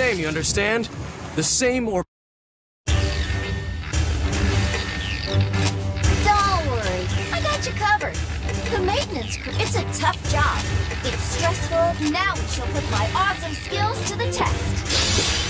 same, you understand? The same or... Don't worry. I got you covered. The maintenance crew, it's a tough job. It's stressful. Now we shall put my awesome skills to the test.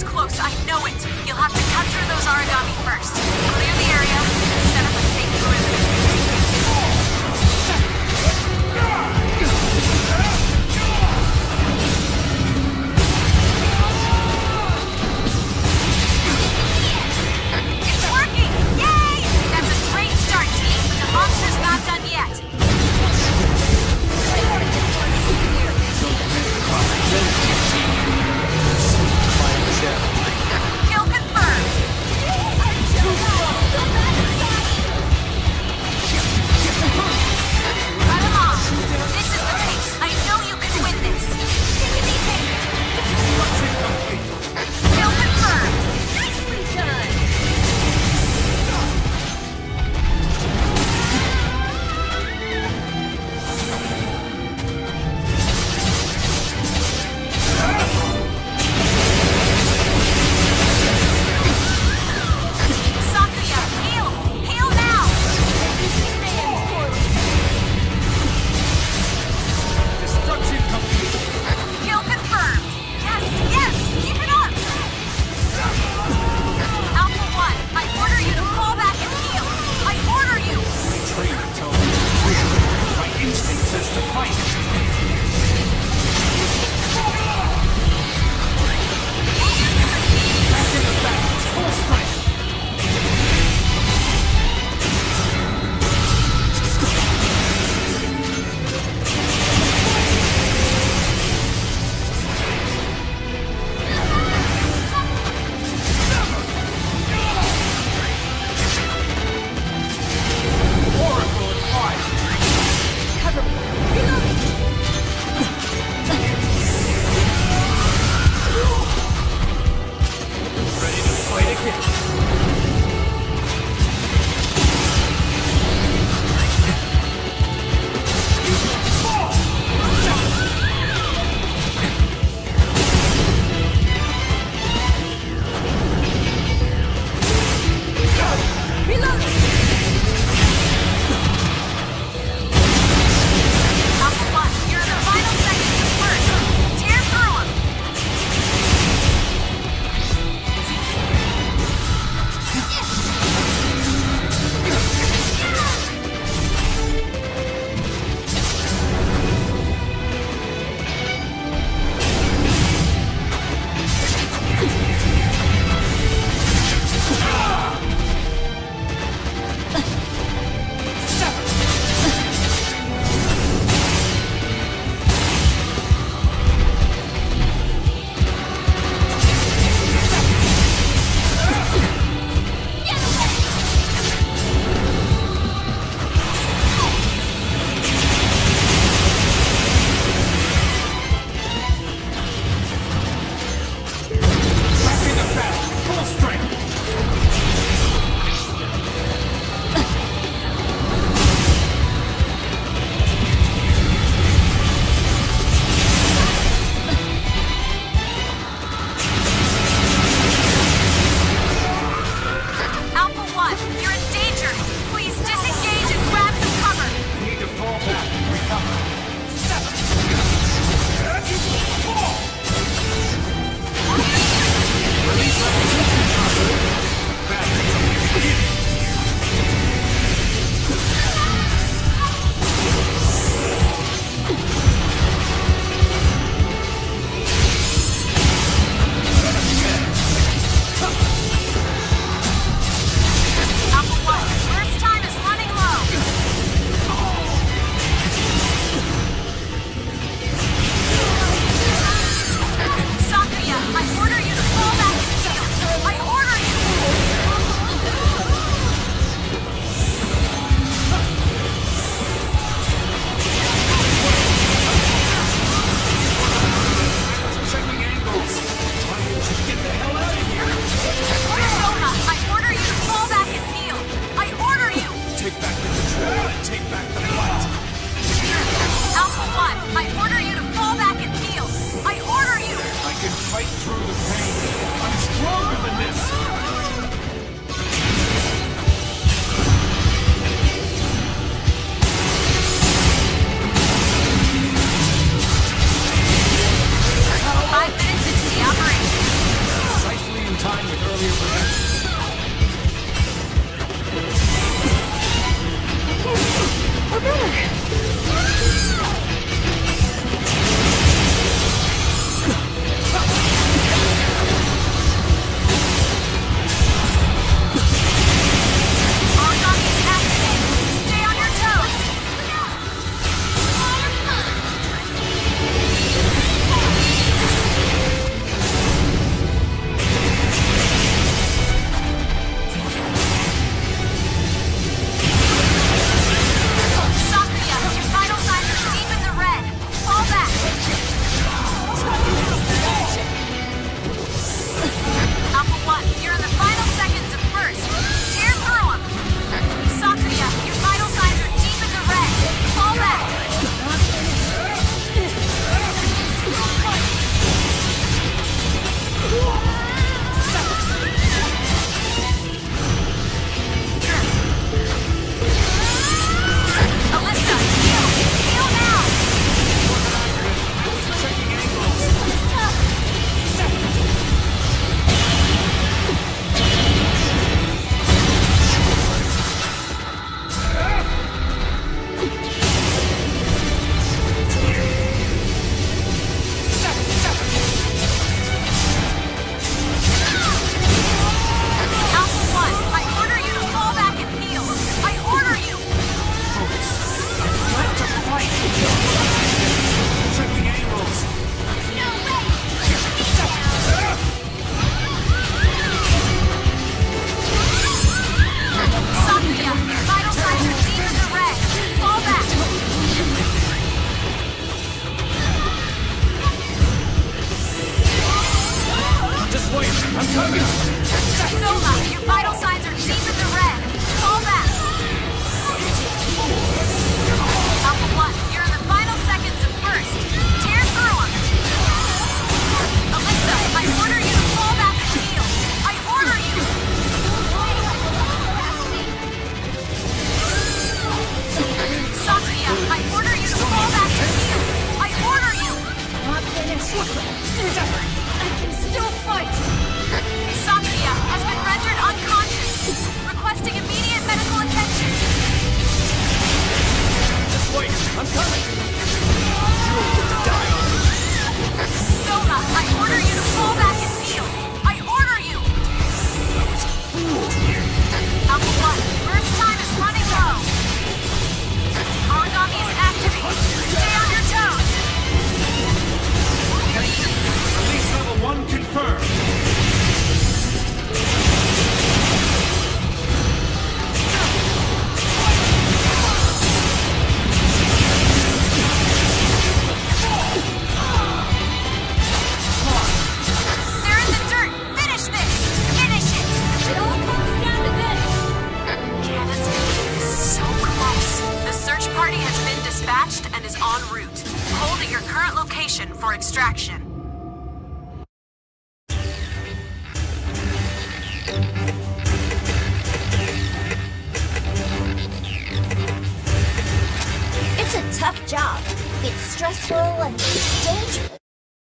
It's close, I know it. You'll have to capture those Aragami first. Clear